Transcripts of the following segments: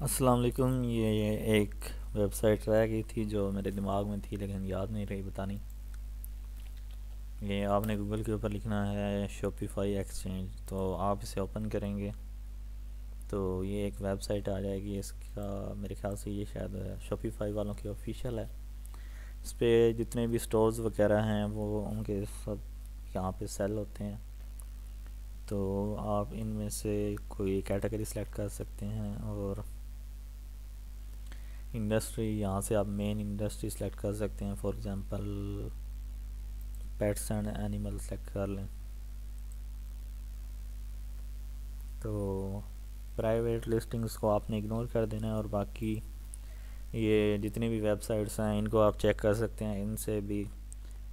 السلام علیکم، یہ ایک ویب سائٹ رہ گئی تھی جو میرے دماغ میں تھی لیکن یاد نہیں رہی بتانی یہ آپ نے گوگل کے اوپر لکھنا ہے شاپیفائی ایکسچینج تو آپ اسے اوپن کریں گے۔ تو یہ ایک ویب سائٹ آ جائے گی، اس کا میرے خیال سے یہ شاید شاپیفائی والوں کی آفیشیل ہے۔ اس پہ جتنے بھی سٹورز وغیرہ ہیں، وہ ان کے سب یہاں پہ سیل ہوتے ہیں۔ تو آپ ان میں سے کوئی کیٹیگری سلیکٹ کر سکتے ہیں اور انڈسٹری یہاں سے آپ مین انڈسٹری سلیکٹ کر سکتے ہیں. For example pets and animal select کر لیں. تو پرائیویٹ لسٹنگس کو آپ نے اگنور کر دینا ہے اور باقی یہ جتنی بھی ویب سائٹس ہیں، ان کو آپ چیک کر سکتے ہیں. ان سے بھی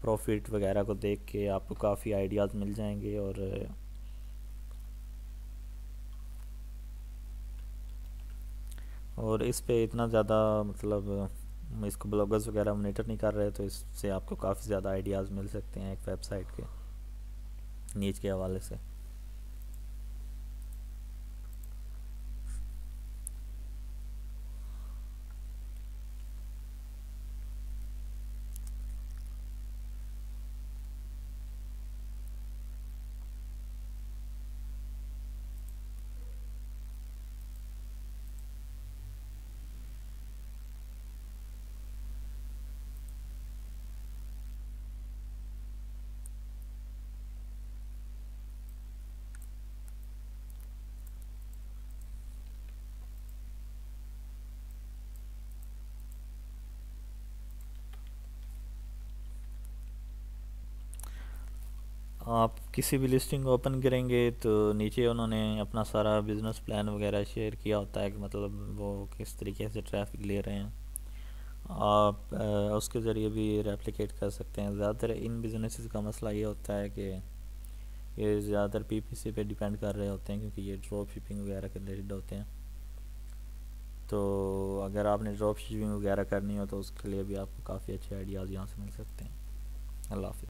پروفٹ وغیرہ کو دیکھ کے آپ کو کافی آئیڈیاز مل جائیں گے اور اور اس پہ اتنا زیادہ مطلب اس کو بلاگرز وغیرہ مانیٹر نہیں کر رہے، تو اس سے آپ کو کافی زیادہ آئیڈیاز مل سکتے ہیں ایک ویب سائٹ کے نیچ کے حوالے سے۔ آپ کسی بھی لسٹنگ اوپن کریں گے تو نیچے انہوں نے اپنا سارا بزنس پلان وغیرہ شیئر کیا ہوتا ہے کہ مطلب وہ کس طریقے سے ٹریفک لے رہے ہیں۔ آپ اس کے ذریعے بھی ریپلیکیٹ کر سکتے ہیں۔ زیادہ تر ان بزنسز کا مسئلہ یہ ہوتا ہے کہ یہ زیادہ تر پی پی سی پہ ڈیپینڈ کر رہے ہوتے ہیں کیونکہ یہ ڈراپ شپنگ وغیرہ کے ریلیٹڈ ہوتے ہیں۔ تو اگر آپ نے ڈراپ شپنگ وغیرہ کرنی ہو تو اس کے لیے بھی آپ کو کافی اچھے آئیڈیاز یہاں سے مل سکتے ہیں۔ اللہ حافظ۔